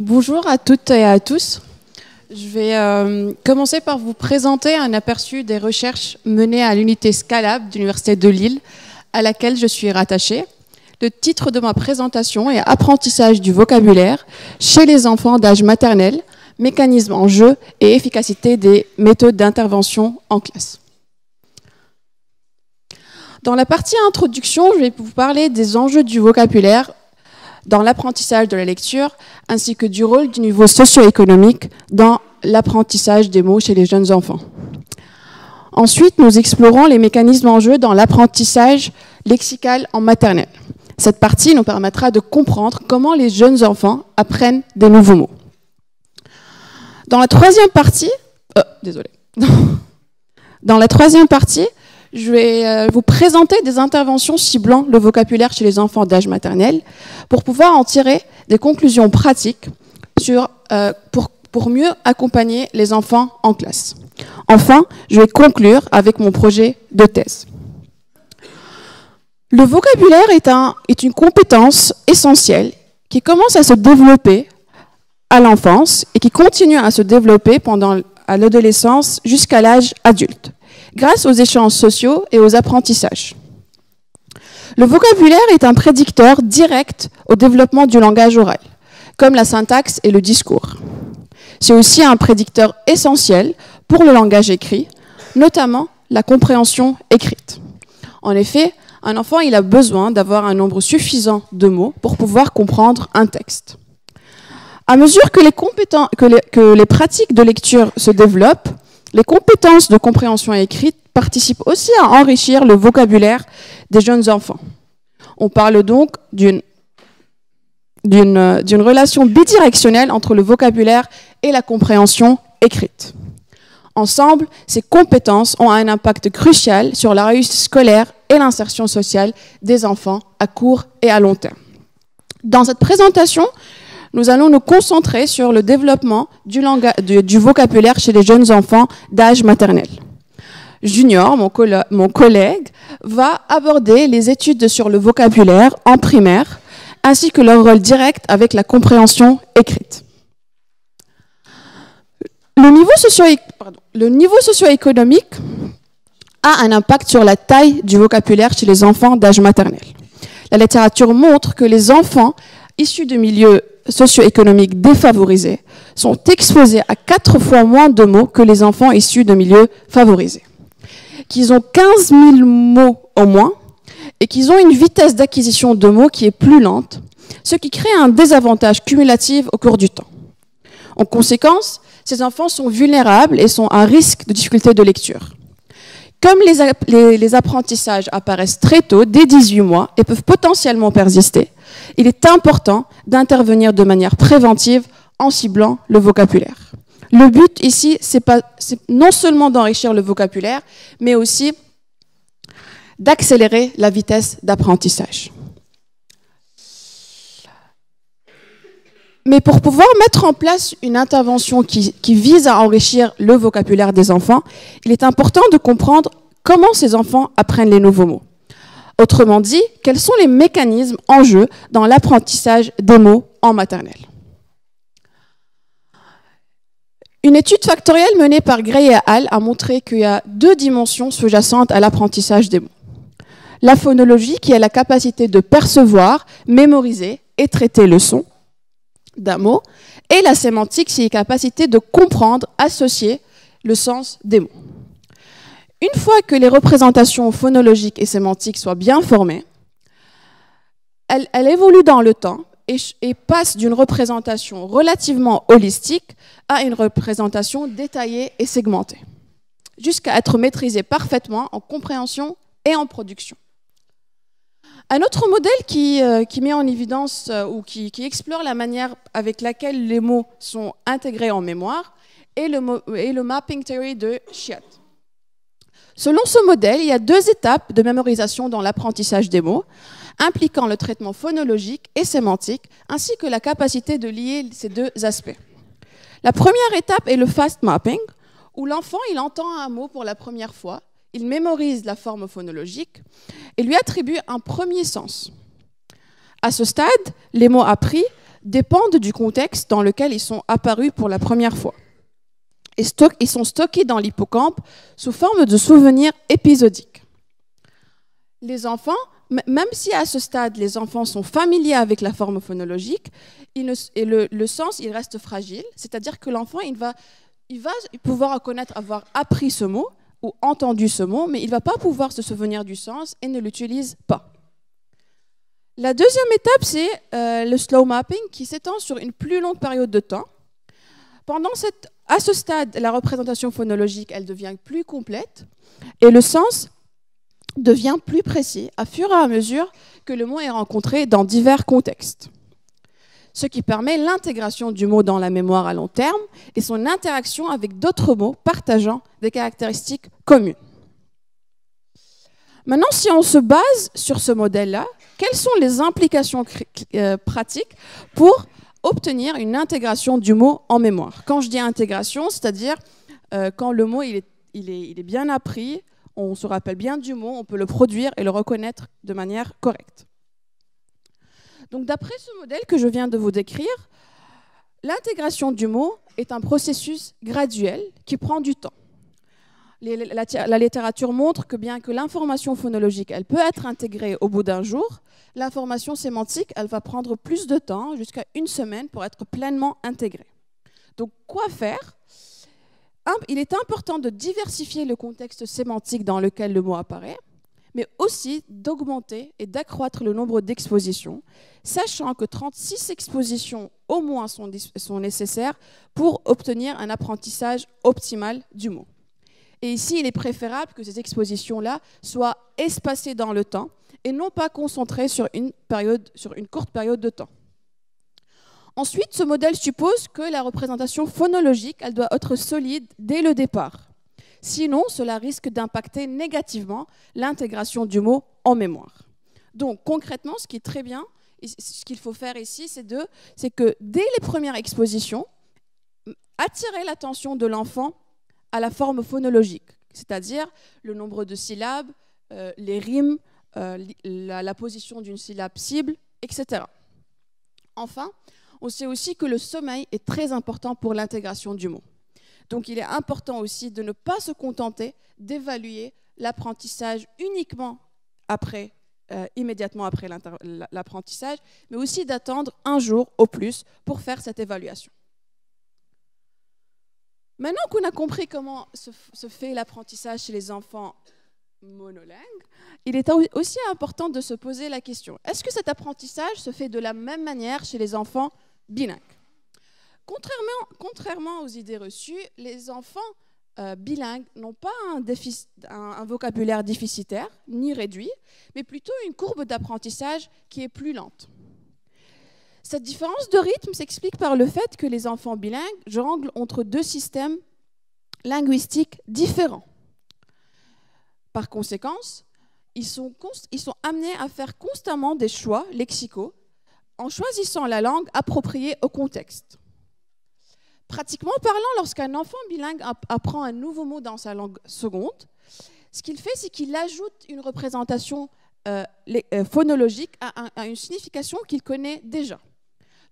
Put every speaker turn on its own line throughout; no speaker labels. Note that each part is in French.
Bonjour à toutes et à tous. Je vais euh, commencer par vous présenter un aperçu des recherches menées à l'unité Scalab de l'Université de Lille, à laquelle je suis rattachée. Le titre de ma présentation est Apprentissage du vocabulaire chez les enfants d'âge maternel, mécanismes en jeu et efficacité des méthodes d'intervention en classe. Dans la partie introduction, je vais vous parler des enjeux du vocabulaire dans l'apprentissage de la lecture, ainsi que du rôle du niveau socio-économique dans l'apprentissage des mots chez les jeunes enfants. Ensuite, nous explorons les mécanismes en jeu dans l'apprentissage lexical en maternelle. Cette partie nous permettra de comprendre comment les jeunes enfants apprennent des nouveaux mots. Dans la troisième partie, euh, désolé. Dans la troisième partie, je vais euh, vous présenter des interventions ciblant le vocabulaire chez les enfants d'âge maternel pour pouvoir en tirer des conclusions pratiques euh, pour, mieux accompagner les enfants en classe. Enfin, je vais conclure avec mon projet de thèse. Le vocabulaire est, un, est une compétence essentielle qui commence à se développer à l'enfance et qui continue à se développer pendant l'adolescence jusqu'à l'âge adulte grâce aux échanges sociaux et aux apprentissages. Le vocabulaire est un prédicteur direct au développement du langage oral, comme la syntaxe et le discours. C'est aussi un prédicteur essentiel pour le langage écrit, notamment la compréhension écrite. En effet, un enfant a besoin d'avoir un nombre suffisant de mots pour pouvoir comprendre un texte. À mesure que les pratiques de lecture se développent, les compétences de compréhension écrite participent aussi à enrichir le vocabulaire des jeunes enfants. On parle donc d'une d'une relation bidirectionnelle entre le vocabulaire et la compréhension écrite. Ensemble, ces compétences ont un impact crucial sur la réussite scolaire et l'insertion sociale des enfants à court et à long terme. Dans cette présentation, nous allons nous concentrer sur le développement du, vocabulaire chez les jeunes enfants d'âge maternel. Junior, mon, collègue, va aborder les études sur le vocabulaire en primaire, ainsi que leur rôle direct avec la compréhension écrite. Le niveau, socio le niveau socio-économique a un impact sur la taille du vocabulaire chez les enfants d'âge maternel. La littérature montre que les enfants issus de milieux socio-économiques défavorisés sont exposés à quatre fois moins de mots que les enfants issus de milieux favorisés. Qu'ils ont 15 000 mots au moins et qu'ils ont une vitesse d'acquisition de mots qui est plus lente, ce qui crée un désavantage cumulatif au cours du temps. En conséquence, ces enfants sont vulnérables et sont à risque de difficultés de lecture. Comme les, apprentissages apparaissent très tôt, dès 18 mois, et peuvent potentiellement persister, il est important d'intervenir de manière préventive en ciblant le vocabulaire. Le but ici, c'est non seulement d'enrichir le vocabulaire, mais aussi d'accélérer la vitesse d'apprentissage. Mais pour pouvoir mettre en place une intervention qui, vise à enrichir le vocabulaire des enfants, il est important de comprendre comment ces enfants apprennent les nouveaux mots. Autrement dit, quels sont les mécanismes en jeu dans l'apprentissage des mots en maternelle? Une étude factorielle menée par Gray et Hall a montré qu'il y a deux dimensions sous-jacentes à l'apprentissage des mots. La phonologie, qui est la capacité de percevoir, mémoriser et traiter le son d'un mot, et la sémantique, qui est la capacité de comprendre, associer le sens des mots. Une fois que les représentations phonologiques et sémantiques soient bien formées, elles, évoluent dans le temps et, passent d'une représentation relativement holistique à une représentation détaillée et segmentée, jusqu'à être maîtrisée parfaitement en compréhension et en production. Un autre modèle qui, euh, met en évidence euh, ou qui, explore la manière avec laquelle les mots sont intégrés en mémoire est le, est le mapping theory de Chiat. Selon ce modèle, il y a deux étapes de mémorisation dans l'apprentissage des mots, impliquant le traitement phonologique et sémantique, ainsi que la capacité de lier ces deux aspects. La première étape est le fast mapping, où l'enfant il entend un mot pour la première fois, il mémorise la forme phonologique et lui attribue un premier sens. À ce stade, les mots appris dépendent du contexte dans lequel ils sont apparus pour la première fois. Ils sont stockés dans l'hippocampe sous forme de souvenirs épisodiques. Les enfants, même si à ce stade les enfants sont familiers avec la forme phonologique, et le, sens il reste fragile, c'est-à-dire que l'enfant il va, pouvoir reconnaître avoir appris ce mot ou entendu ce mot, mais il ne va pas pouvoir se souvenir du sens et ne l'utilise pas. La deuxième étape, c'est euh, le slow mapping qui s'étend sur une plus longue période de temps. Pendant cette, à ce stade, la représentation phonologique, elle devient plus complète et le sens devient plus précis à fur et à mesure que le mot est rencontré dans divers contextes. Ce qui permet l'intégration du mot dans la mémoire à long terme et son interaction avec d'autres mots partageant des caractéristiques communes. Maintenant, si on se base sur ce modèle-là, quelles sont les implications euh, pratiques pour obtenir une intégration du mot en mémoire? Quand je dis intégration, c'est-à-dire euh, quand le mot il est, bien appris, on se rappelle bien du mot, on peut le produire et le reconnaître de manière correcte. Donc d'après ce modèle que je viens de vous décrire, l'intégration du mot est un processus graduel qui prend du temps. La, littérature montre que bien que l'information phonologique, elle peut être intégrée au bout d'un jour, l'information sémantique, elle va prendre plus de temps, jusqu'à une semaine, pour être pleinement intégrée. Donc, quoi faire? Il est important de diversifier le contexte sémantique dans lequel le mot apparaît, mais aussi d'augmenter et d'accroître le nombre d'expositions, sachant que 36 expositions au moins sont nécessaires pour obtenir un apprentissage optimal du mot. Et ici, il est préférable que ces expositions-là soient espacées dans le temps et non pas concentrées sur une, courte période de temps. Ensuite, ce modèle suppose que la représentation phonologique doit être solide dès le départ. Sinon, cela risque d'impacter négativement l'intégration du mot en mémoire. Donc, concrètement, ce qui est très bien, ce qu'il faut faire ici, c'est que dès les premières expositions, attirer l'attention de l'enfant à la forme phonologique, c'est-à-dire le nombre de syllabes, euh, les rimes, euh, la, position d'une syllabe cible, etc. Enfin, on sait aussi que le sommeil est très important pour l'intégration du mot. Donc il est important aussi de ne pas se contenter d'évaluer l'apprentissage uniquement après, euh, immédiatement après l'apprentissage, mais aussi d'attendre un jour au plus pour faire cette évaluation. Maintenant qu'on a compris comment se, fait l'apprentissage chez les enfants monolingues, il est aussi important de se poser la question, est-ce que cet apprentissage se fait de la même manière chez les enfants bilingues? Contrairement, aux idées reçues, les enfants euh, bilingues n'ont pas un, vocabulaire déficitaire ni réduit, mais plutôt une courbe d'apprentissage qui est plus lente. Cette différence de rythme s'explique par le fait que les enfants bilingues jonglent entre deux systèmes linguistiques différents. Par conséquent, ils sont amenés à faire constamment des choix lexicaux en choisissant la langue appropriée au contexte. Pratiquement parlant, lorsqu'un enfant bilingue apprend un nouveau mot dans sa langue seconde, ce qu'il fait, c'est qu'il ajoute une représentation euh, euh, phonologique à une signification qu'il connaît déjà.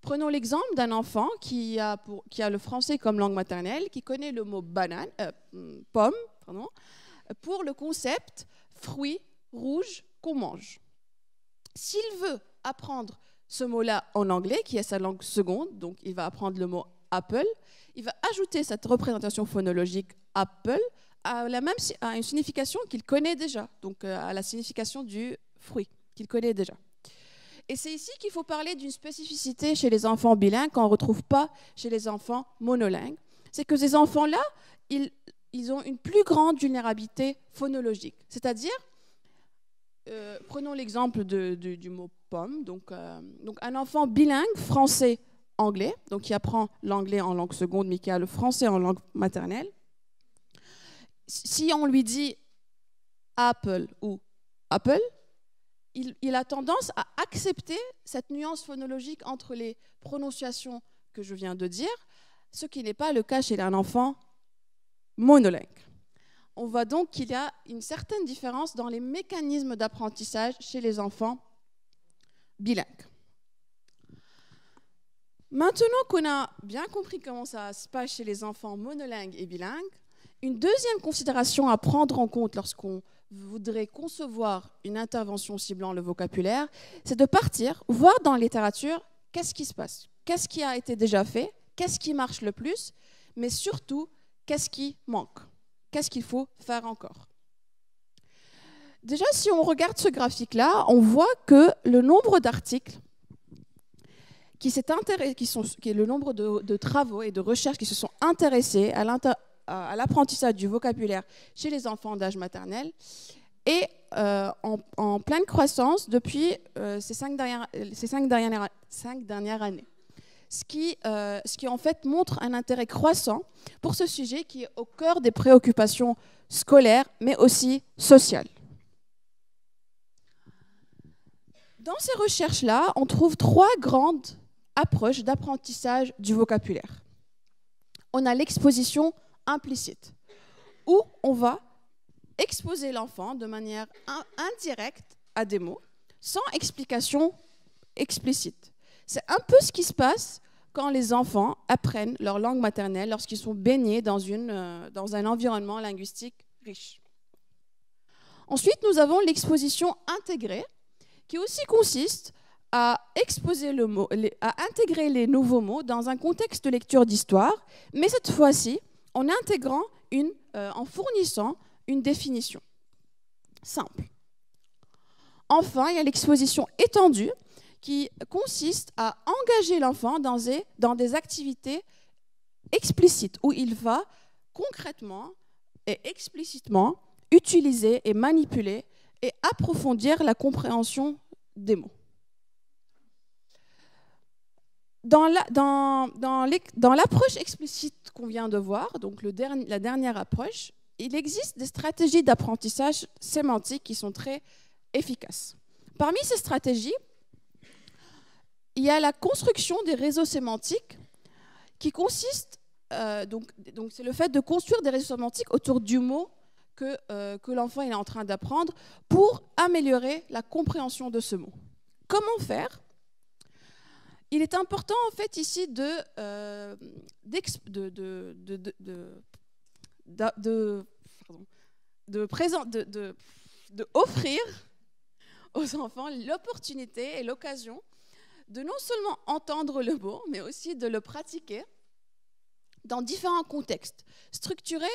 Prenons l'exemple d'un enfant qui a, le français comme langue maternelle, qui connaît le mot banane, euh, pomme pour le concept fruit rouge qu'on mange. S'il veut apprendre ce mot-là en anglais, qui est sa langue seconde, donc il va apprendre le mot apple, il va ajouter cette représentation phonologique apple à, la même, à une signification qu'il connaît déjà, donc euh, à la signification du fruit qu'il connaît déjà. Et c'est ici qu'il faut parler d'une spécificité chez les enfants bilingues qu'on ne retrouve pas chez les enfants monolingues. C'est que ces enfants-là, ils, ont une plus grande vulnérabilité phonologique. C'est-à-dire, euh, prenons l'exemple du mot pomme. Donc, euh, donc, un enfant bilingue français-anglais, donc qui apprend l'anglais en langue seconde, mais qui a le français en langue maternelle. Si on lui dit Apple ou Apple, il, a tendance à accepter cette nuance phonologique entre les prononciations que je viens de dire, ce qui n'est pas le cas chez un enfant monolingue. On voit donc qu'il y a une certaine différence dans les mécanismes d'apprentissage chez les enfants bilingues. Maintenant qu'on a bien compris comment ça se passe chez les enfants monolingues et bilingues, une deuxième considération à prendre en compte lorsqu'on voudrait concevoir une intervention ciblant le vocabulaire, c'est de partir, voir dans la littérature qu'est-ce qui se passe, qu'est-ce qui a été déjà fait, qu'est-ce qui marche le plus, mais surtout, qu'est-ce qui manque, qu'est-ce qu'il faut faire encore. Déjà, si on regarde ce graphique-là, on voit que le nombre d'articles qui, qui, sont, qui est le nombre de, travaux et de recherches qui se sont intéressés à l'apprentissage du vocabulaire chez les enfants d'âge maternel est euh, en, pleine croissance depuis euh, ces, cinq dernières, ces cinq dernières, cinq dernières années. Ce qui, euh, ce qui en fait montre un intérêt croissant pour ce sujet qui est au cœur des préoccupations scolaires, mais aussi sociales. Dans ces recherches-là, on trouve trois grandes approche d'apprentissage du vocabulaire. On a l'exposition implicite, où on va exposer l'enfant de manière indirecte à des mots, sans explication explicite. C'est un peu ce qui se passe quand les enfants apprennent leur langue maternelle lorsqu'ils sont baignés dans, une, euh, dans un environnement linguistique riche. Ensuite, nous avons l'exposition intégrée, qui aussi consiste à exposer le mot, à intégrer les nouveaux mots dans un contexte de lecture d'histoire, mais cette fois-ci en intégrant une, euh, en fournissant une définition simple. Enfin, il y a l'exposition étendue qui consiste à engager l'enfant dans des, dans des activités explicites où il va concrètement et explicitement utiliser et manipuler et approfondir la compréhension des mots. Dans l'approche explicite qu'on vient de voir, donc la dernière approche, il existe des stratégies d'apprentissage sémantique qui sont très efficaces. Parmi ces stratégies, il y a la construction des réseaux sémantiques qui consiste, euh, donc, c'est le fait de construire des réseaux sémantiques autour du mot euh, que l'enfant est en train d'apprendre pour améliorer la compréhension de ce mot. Comment faire il est important en fait ici de, euh, de, de, de, de, de, de offrir aux enfants l'opportunité et l'occasion de non seulement entendre le mot, mais aussi de le pratiquer dans différents contextes, structurés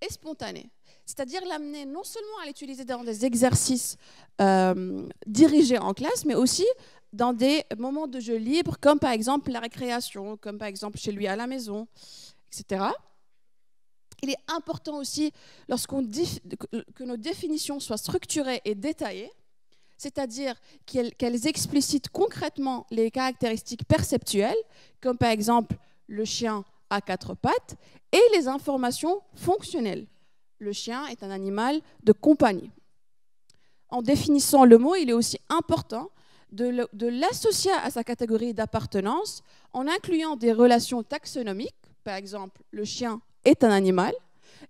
et spontanés. C'est-à-dire l'amener non seulement à l'utiliser dans des exercices euh, dirigés en classe, mais aussi dans des moments de jeu libre, comme par exemple la récréation, comme par exemple chez lui à la maison, etc. Il est important aussi lorsqu'on que nos définitions soient structurées et détaillées, c'est-à-dire qu'elles explicitent concrètement les caractéristiques perceptuelles, comme par exemple le chien a quatre pattes, et les informations fonctionnelles. Le chien est un animal de compagnie. En définissant le mot, il est aussi important de l'associer à sa catégorie d'appartenance en incluant des relations taxonomiques, par exemple le chien est un animal,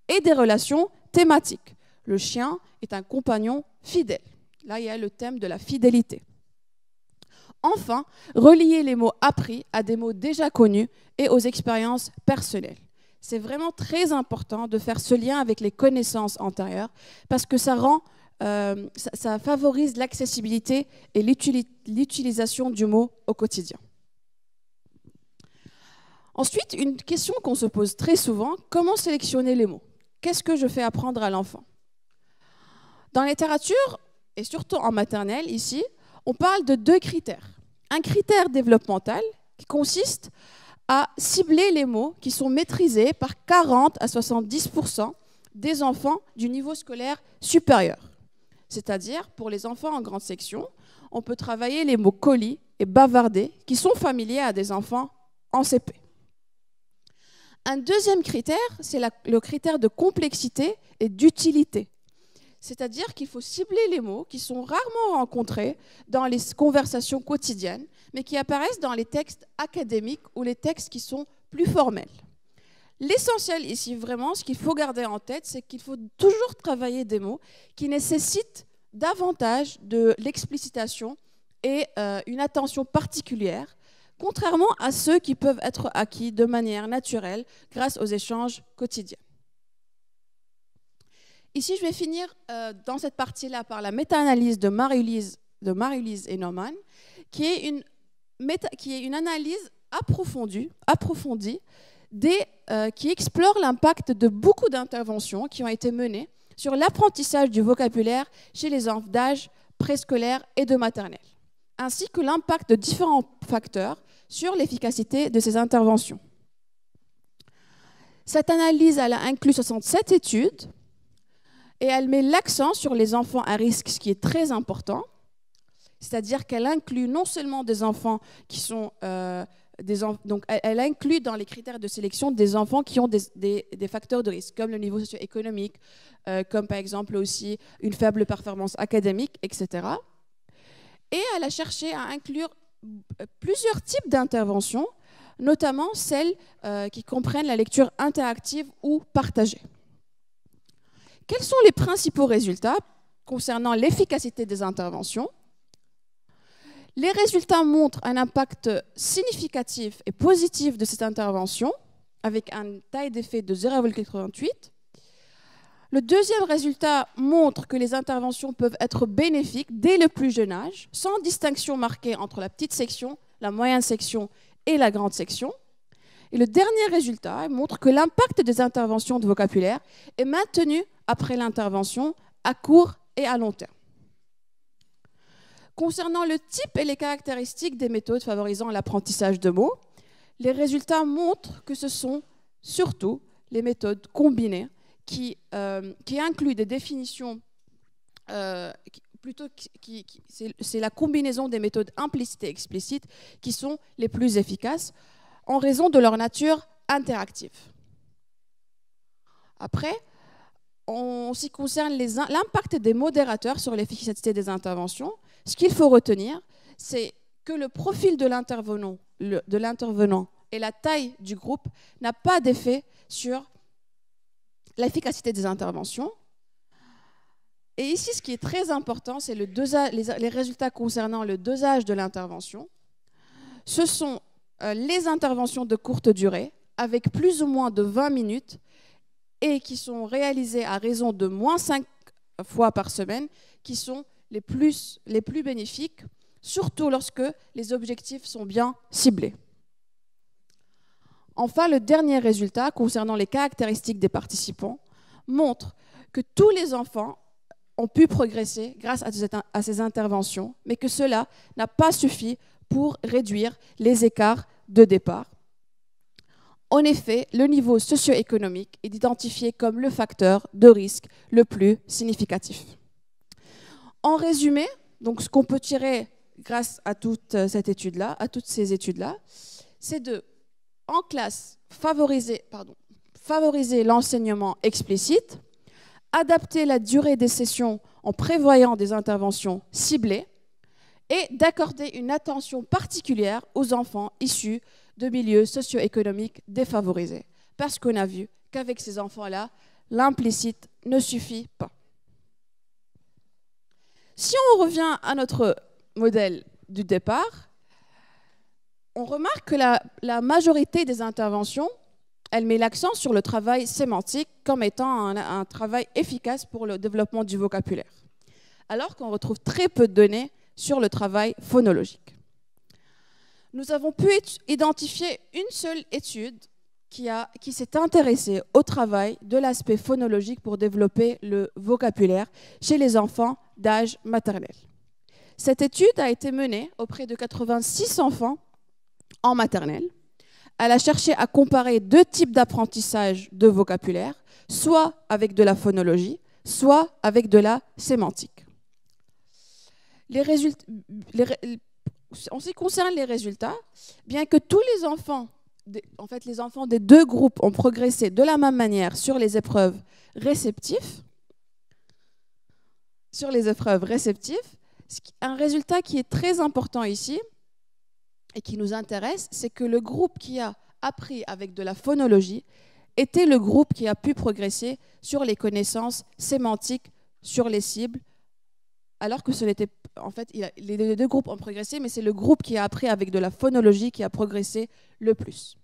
et des relations thématiques. Le chien est un compagnon fidèle. Là, il y a le thème de la fidélité. Enfin, relier les mots appris à des mots déjà connus et aux expériences personnelles. C'est vraiment très important de faire ce lien avec les connaissances antérieures parce que ça rend euh, ça, favorise l'accessibilité et l'utilisation du mot au quotidien. Ensuite, une question qu'on se pose très souvent, comment sélectionner les mots? Qu'est-ce que je fais apprendre à l'enfant? Dans la littérature, et surtout en maternelle ici, on parle de deux critères. Un critère développemental qui consiste à cibler les mots qui sont maîtrisés par 40 à 70% des enfants du niveau scolaire supérieur. C'est-à-dire, pour les enfants en grande section, on peut travailler les mots colis et bavardés qui sont familiers à des enfants en CP. Un deuxième critère, c'est le critère de complexité et d'utilité. C'est-à-dire qu'il faut cibler les mots qui sont rarement rencontrés dans les conversations quotidiennes, mais qui apparaissent dans les textes académiques ou les textes qui sont plus formels. L'essentiel ici, vraiment, ce qu'il faut garder en tête, c'est qu'il faut toujours travailler des mots qui nécessitent davantage de l'explicitation et euh, une attention particulière contrairement à ceux qui peuvent être acquis de manière naturelle grâce aux échanges quotidiens. Ici, je vais finir euh, dans cette partie-là par la méta-analyse de Marie-Lise et Norman, qui est une, analyse approfondie des, euh, qui explore l'impact de beaucoup d'interventions qui ont été menées sur l'apprentissage du vocabulaire chez les enfants d'âge préscolaire et de maternelle, ainsi que l'impact de différents facteurs sur l'efficacité de ces interventions. Cette analyse elle a inclus 67 études et elle met l'accent sur les enfants à risque, ce qui est très important. C'est-à-dire qu'elle inclut non seulement des enfants qui sont euh, donc elle, inclut dans les critères de sélection des enfants qui ont des, facteurs de risque, comme le niveau socio-économique, euh, comme par exemple aussi une faible performance académique, etc. Et elle a cherché à inclure plusieurs types d'interventions, notamment celles euh, qui comprennent la lecture interactive ou partagée. Quels sont les principaux résultats concernant l'efficacité des interventions? Les résultats montrent un impact significatif et positif de cette intervention, avec un taille d'effet de 0,88. Le deuxième résultat montre que les interventions peuvent être bénéfiques dès le plus jeune âge, sans distinction marquée entre la petite section, la moyenne section et la grande section. Et le dernier résultat montre que l'impact des interventions de vocabulaire est maintenu après l'intervention à court et à long terme. Concernant le type et les caractéristiques des méthodes favorisant l'apprentissage de mots, les résultats montrent que ce sont surtout les méthodes combinées qui, euh, incluent des définitions, euh, plutôt qui, c'est la combinaison des méthodes implicites et explicites qui sont les plus efficaces en raison de leur nature interactive. Après, en ce qui concerne l'impact des modérateurs sur l'efficacité des interventions, ce qu'il faut retenir, c'est que le profil de l'intervenant et la taille du groupe n'a pas d'effet sur l'efficacité des interventions. Et ici, ce qui est très important, c'est le les, résultats concernant le dosage de l'intervention. Ce sont euh, les interventions de courte durée, avec plus ou moins de 20 minutes, et qui sont réalisées à raison de moins 5 fois par semaine, qui sont les plus, bénéfiques, surtout lorsque les objectifs sont bien ciblés. Enfin, le dernier résultat concernant les caractéristiques des participants montre que tous les enfants ont pu progresser grâce à ces interventions, mais que cela n'a pas suffi pour réduire les écarts de départ. En effet, le niveau socio-économique est identifié comme le facteur de risque le plus significatif. En résumé, donc ce qu'on peut tirer grâce à toute cette étude-là, à toutes ces études-là, c'est de, en classe, favoriser, favoriser l'enseignement explicite, adapter la durée des sessions en prévoyant des interventions ciblées et d'accorder une attention particulière aux enfants issus de milieux socio-économiques défavorisés. Parce qu'on a vu qu'avec ces enfants-là, l'implicite ne suffit pas. Si on revient à notre modèle du départ, on remarque que la, majorité des interventions, elle met l'accent sur le travail sémantique comme étant un travail efficace pour le développement du vocabulaire, alors qu'on retrouve très peu de données sur le travail phonologique. Nous avons pu identifier une seule étude qui, qui s'est intéressée au travail de l'aspect phonologique pour développer le vocabulaire chez les enfants d'âge maternel. Cette étude a été menée auprès de 86 enfants en maternelle. Elle a cherché à comparer deux types d'apprentissage de vocabulaire, soit avec de la phonologie, soit avec de la sémantique. En ce qui concerne les résultats, bien que tous les enfants, en fait les enfants des deux groupes ont progressé de la même manière sur les épreuves réceptives, sur les épreuves réceptives, un résultat qui est très important ici et qui nous intéresse, c'est que le groupe qui a appris avec de la phonologie était le groupe qui a pu progresser sur les connaissances sémantiques sur les cibles, alors que ce n'était en fait, les deux groupes ont progressé, mais c'est le groupe qui a appris avec de la phonologie qui a progressé le plus.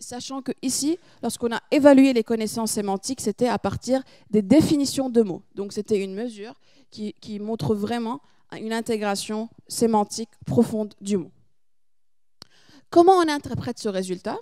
Sachant que ici, lorsqu'on a évalué les connaissances sémantiques, c'était à partir des définitions de mots. Donc c'était une mesure qui, montre vraiment une intégration sémantique profonde du mot. Comment on interprète ce résultat?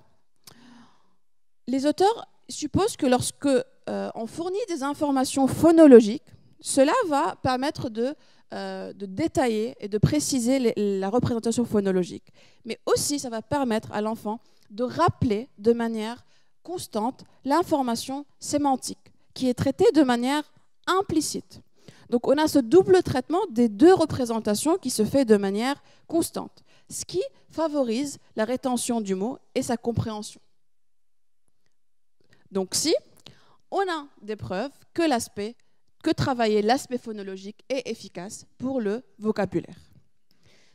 Les auteurs supposent que lorsque euh, on fournit des informations phonologiques, cela va permettre de, euh, détailler et de préciser la représentation phonologique. Mais aussi, ça va permettre à l'enfant de rappeler de manière constante l'information sémantique, qui est traitée de manière implicite. Donc on a ce double traitement des deux représentations qui se fait de manière constante, ce qui favorise la rétention du mot et sa compréhension. Donc si on a des preuves que l'aspect, que travailler l'aspect phonologique est efficace pour le vocabulaire.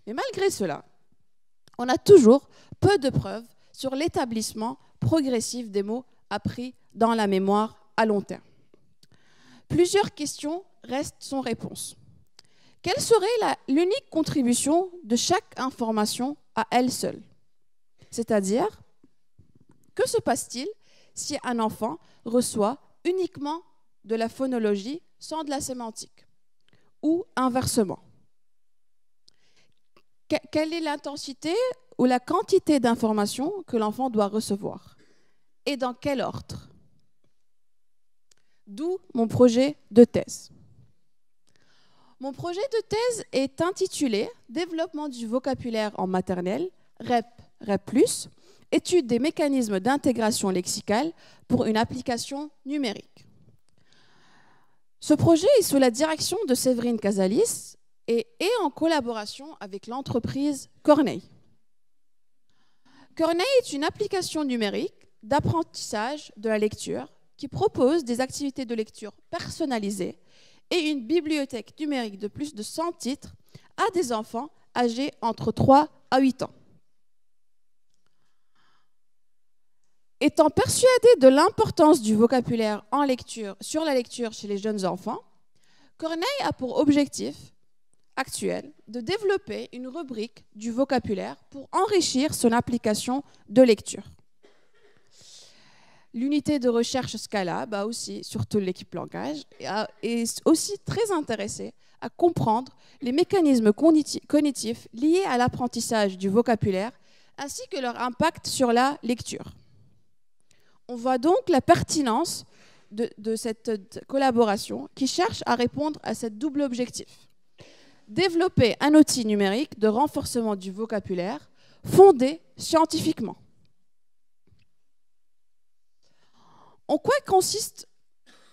Mais malgré cela, on a toujours peu de preuves sur l'établissement progressif des mots appris dans la mémoire à long terme. Plusieurs questions restent sans réponse. Quelle serait l'unique contribution de chaque information à elle seule? C'est-à-dire, que se passe-t-il si un enfant reçoit uniquement de la phonologie sans de la sémantique Ou inversement Quelle est l'intensité ou la quantité d'informations que l'enfant doit recevoir? Et dans quel ordre? D'où mon projet de thèse. Mon projet de thèse est intitulé Développement du vocabulaire en maternelle, REP, REP, étude des mécanismes d'intégration lexicale pour une application numérique. Ce projet est sous la direction de Séverine Casalis et est en collaboration avec l'entreprise Corneille. Corneille est une application numérique d'apprentissage de la lecture qui propose des activités de lecture personnalisées et une bibliothèque numérique de plus de 100 titres à des enfants âgés entre 3 à 8 ans. Étant persuadé de l'importance du vocabulaire en lecture, sur la lecture chez les jeunes enfants, Corneille a pour objectif actuel de développer une rubrique du vocabulaire pour enrichir son application de lecture. L'unité de recherche Scalab a aussi, surtout l'équipe langage, est aussi très intéressée à comprendre les mécanismes cognitifs liés à l'apprentissage du vocabulaire ainsi que leur impact sur la lecture. On voit donc la pertinence de, cette collaboration qui cherche à répondre à ce double objectif. Développer un outil numérique de renforcement du vocabulaire fondé scientifiquement. En quoi consiste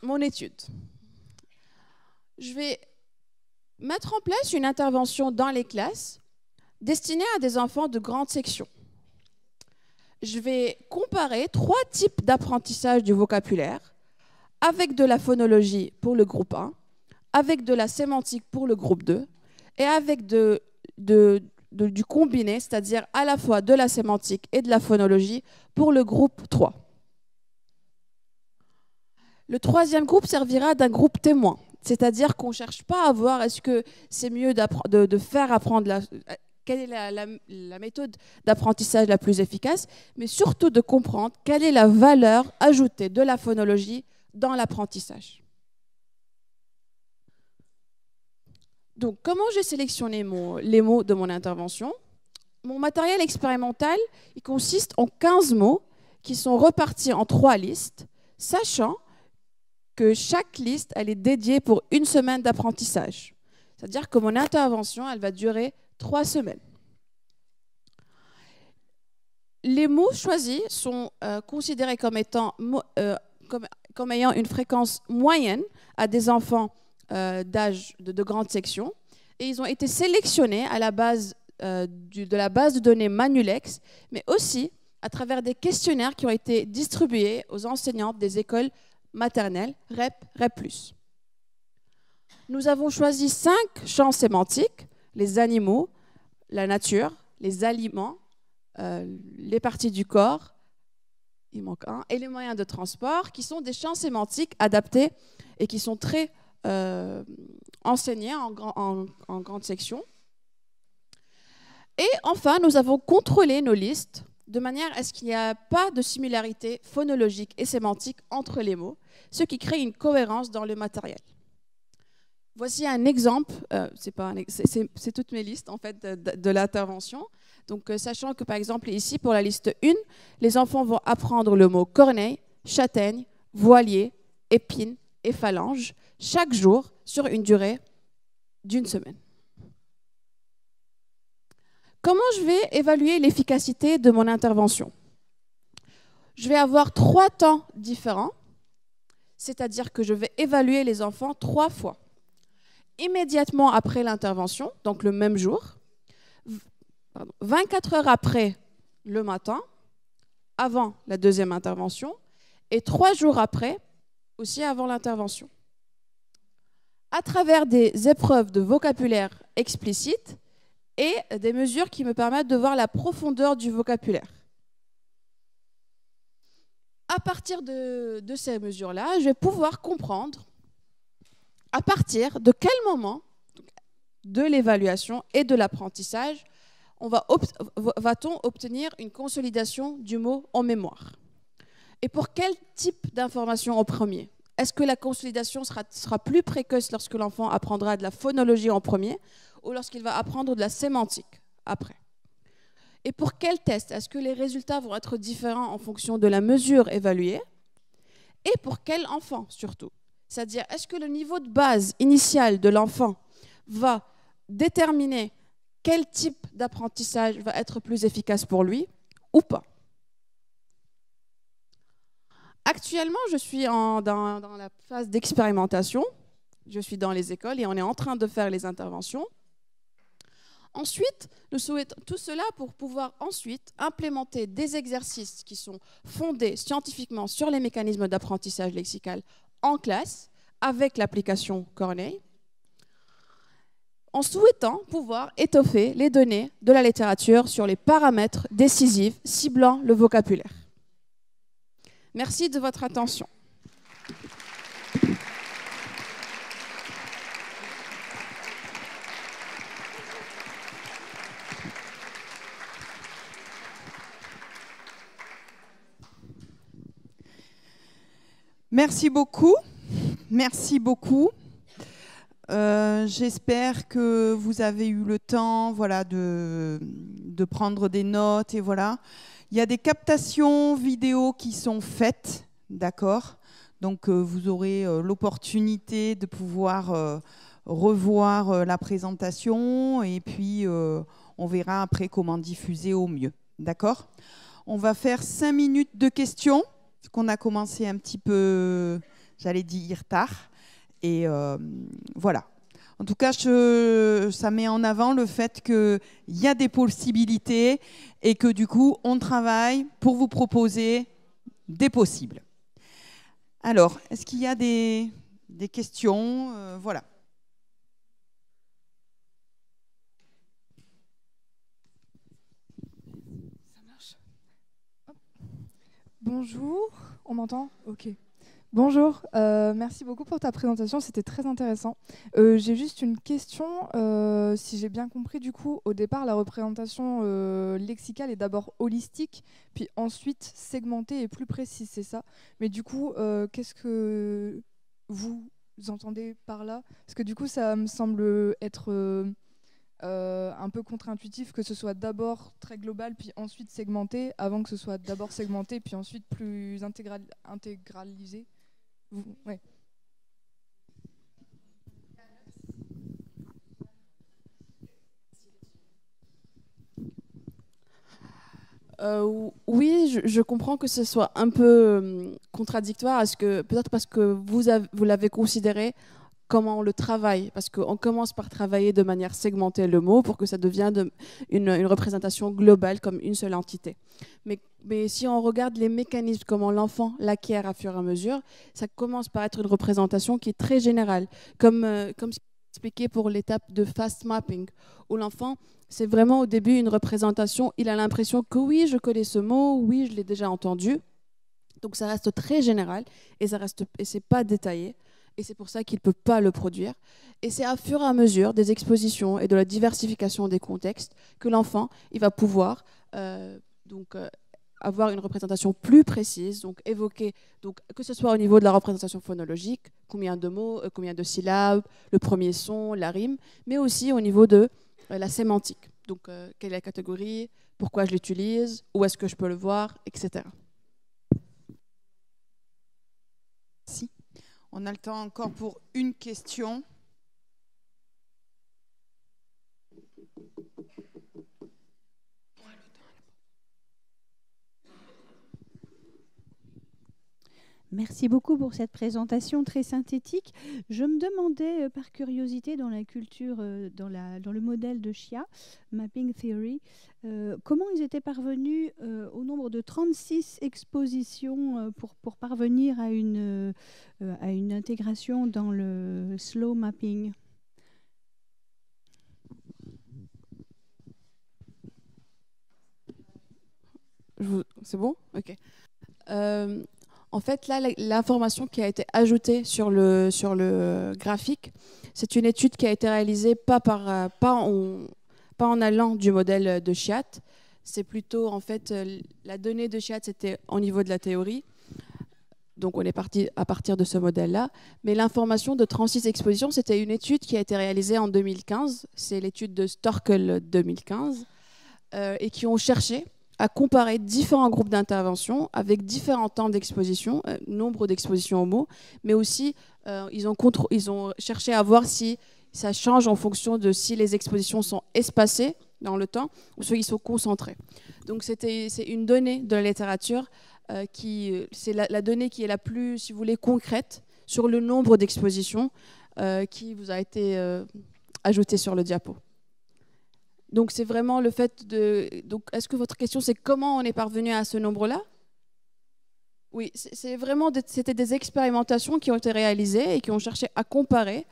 mon étude? Je vais mettre en place une intervention dans les classes destinée à des enfants de grande section je vais comparer trois types d'apprentissage du vocabulaire avec de la phonologie pour le groupe 1, avec de la sémantique pour le groupe 2 et avec du combiné, c'est-à-dire à la fois de la sémantique et de la phonologie pour le groupe 3. Le troisième groupe servira d'un groupe témoin, c'est-à-dire qu'on ne cherche pas à voir est-ce que c'est mieux de, de, faire apprendre la, quelle est la, méthode d'apprentissage la plus efficace, mais surtout de comprendre quelle est la valeur ajoutée de la phonologie dans l'apprentissage. Donc, comment j'ai sélectionné les mots de mon intervention? Mon matériel expérimental il consiste en 15 mots qui sont repartis en trois listes, sachant que chaque liste elle est dédiée pour une semaine d'apprentissage. C'est-à-dire que mon intervention elle va durer trois semaines. Les mots choisis sont euh, considérés comme, étant, euh, comme, ayant une fréquence moyenne à des enfants euh, d'âge de, grande section et ils ont été sélectionnés à la base de la base de données Manulex, mais aussi à travers des questionnaires qui ont été distribués aux enseignantes des écoles maternelles REP, REP+. Nous avons choisi cinq champs sémantiques, les animaux, la nature, les aliments, euh, les parties du corps, il manque un, et les moyens de transport, qui sont des champs sémantiques adaptés et qui sont très euh, enseignés en, grande section. Et enfin, nous avons contrôlé nos listes de manière à ce qu'il n'y ait pas de similarité phonologique et sémantique entre les mots, ce qui crée une cohérence dans le matériel. Voici un exemple, euh, c'est toutes mes listes en fait de, l'intervention. Donc, euh, sachant que par exemple ici pour la liste 1, les enfants vont apprendre le mot corneille, châtaigne, voilier, épine et phalange chaque jour sur une durée d'une semaine. Comment je vais évaluer l'efficacité de mon intervention? Je vais avoir trois temps différents, c'est-à-dire que je vais évaluer les enfants trois fois. Immédiatement après l'intervention, donc le même jour, 24 heures après le matin, avant la deuxième intervention, et trois jours après, aussi avant l'intervention. À travers des épreuves de vocabulaire explicite, et des mesures qui me permettent de voir la profondeur du vocabulaire. À partir de, ces mesures-là, je vais pouvoir comprendre à partir de quel moment de l'évaluation et de l'apprentissage va-t-on obtenir une consolidation du mot en mémoire? Et pour quel type d'information en premier? Est-ce que la consolidation sera, sera plus précoce lorsque l'enfant apprendra de la phonologie en premier ou lorsqu'il va apprendre de la sémantique après? Et pour quel test? Est-ce que les résultats vont être différents en fonction de la mesure évaluée? Et pour quel enfant surtout? C'est-à-dire, est-ce que le niveau de base initial de l'enfant va déterminer quel type d'apprentissage va être plus efficace pour lui ou pas? Actuellement, je suis dans, la phase d'expérimentation. Je suis dans les écoles et on est en train de faire les interventions. Ensuite, nous souhaitons tout cela pour pouvoir ensuite implémenter des exercices qui sont fondés scientifiquement sur les mécanismes d'apprentissage lexical en classe avec l'application Corneille, en souhaitant pouvoir étoffer les données de la littérature sur les paramètres décisifs ciblant le vocabulaire. Merci de votre attention.
Merci beaucoup. Merci beaucoup. Euh, j'espère que vous avez eu le temps voilà, de, prendre des notes et voilà. Il y a des captations vidéo qui sont faites, d'accord? Donc euh, vous aurez euh, l'opportunité de pouvoir revoir la présentation et puis on verra après comment diffuser au mieux, d'accord? On va faire cinq minutes de questions qu'on a commencé un petit peu, j'allais dire, tard. Et euh, voilà. En tout cas, ça met en avant le fait qu'il y a des possibilités et que du coup, on travaille pour vous proposer des possibles. Alors, est-ce qu'il y a des, questions? Euh, Voilà.
Bonjour, on m'entend? Ok. Bonjour, euh, merci beaucoup pour ta présentation, c'était très intéressant. Euh, j'ai juste une question, euh, si j'ai bien compris, du coup, au départ, la représentation lexicale est d'abord holistique, puis ensuite segmentée et plus précise, c'est ça? Mais du coup, qu'est-ce que vous entendez par là? Parce que du coup, ça me semble être euh, un peu contre-intuitif que ce soit d'abord très global puis ensuite segmenté, avant que ce soit d'abord segmenté puis ensuite plus intégral, intégralisé.
Euh, oui, je, comprends que ce soit un peu euh, contradictoire, que peut-être parce que vous, vous l'avez considéré comment on le travaille, parce qu'on commence par travailler de manière segmentée le mot pour que ça devienne une, représentation globale comme une seule entité. Mais, si on regarde les mécanismes, comment l'enfant l'acquiert à fur et à mesure, ça commence par être une représentation qui est très générale, comme, euh, comme expliqué pour l'étape de fast mapping, où l'enfant, c'est vraiment au début une représentation, il a l'impression que oui, je connais ce mot, oui, je l'ai déjà entendu. Donc ça reste très général et ça reste et c'est pas détaillé. Et c'est pour ça qu'il ne peut pas le produire. Et c'est à fur et à mesure des expositions et de la diversification des contextes que l'enfant va pouvoir euh, donc, euh, avoir une représentation plus précise, donc évoquer, donc, que ce soit au niveau de la représentation phonologique, combien de mots, euh, combien de syllabes, le premier son, la rime, mais aussi au niveau de la sémantique. Donc, quelle est la catégorie, pourquoi je l'utilise, où est-ce que je peux le voir, etc.
Si. On a le temps encore pour une question.
Merci beaucoup pour cette présentation très synthétique. Je me demandais euh, par curiosité dans la culture, euh, dans, le modèle de Chia, Mapping Theory, euh, comment ils étaient parvenus au nombre de 36 expositions pour, parvenir à une intégration dans le slow mapping?
C'est bon? Ok. En fait, là, l'information qui a été ajoutée sur le, sur le graphique, c'est une étude qui a été réalisée pas, par, euh, pas, en, allant du modèle de Chiat. C'est plutôt, en fait, euh, la donnée de Chiat, c'était au niveau de la théorie. Donc, on est parti à partir de ce modèle-là. Mais l'information de 36 expositions, c'était une étude qui a été réalisée en 2015. C'est l'étude de Storkel 2015. Euh, et qui ont cherché à comparer différents groupes d'intervention avec différents temps d'exposition, euh, nombre d'expositions au mot, mais aussi euh, ils, ont cherché à voir si ça change en fonction de si les expositions sont espacées dans le temps ou si ils sont concentrés. Donc c'est une donnée de la littérature euh, qui c'est la, la, donnée qui est la plus, si vous voulez, concrète sur le nombre d'expositions qui vous a été ajoutée sur le diapo. Donc c'est vraiment le fait de... Donc est-ce que votre question c'est comment on est parvenu à ce nombre-là? Oui, c'est vraiment c'était des expérimentations qui ont été réalisées et qui ont cherché à comparer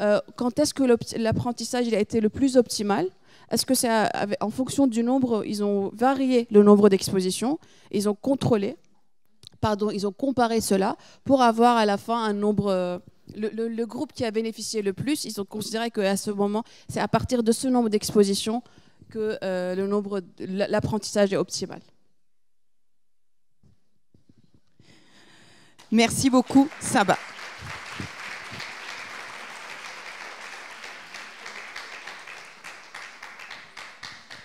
euh, quand est-ce que l'apprentissage a été le plus optimal? Est-ce que c'est en fonction du nombre, ils ont varié le nombre d'expositions, ils ont contrôlé, pardon, ils ont comparé cela pour avoir à la fin un nombre le, groupe qui a bénéficié le plus, ils ont considéré qu'à ce moment, c'est à partir de ce nombre d'expositions que euh, l'apprentissage est optimal.
Merci beaucoup, Saba.